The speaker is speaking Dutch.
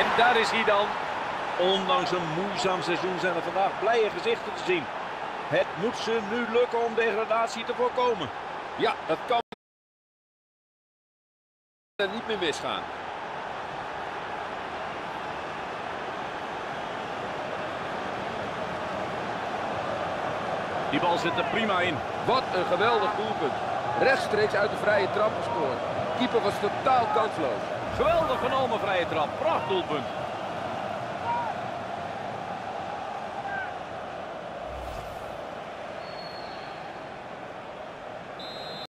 En daar is hij dan. Ondanks een moeizaam seizoen zijn er vandaag blije gezichten te zien. Het moet ze nu lukken om degradatie te voorkomen. Ja, dat kan er niet meer misgaan. Die bal zit er prima in. Wat een geweldig doelpunt. Rechtstreeks uit de vrije trap gescoord. Keeper was totaal kansloos. Geweldig genomen vrije trap. Prachtdoelpunt.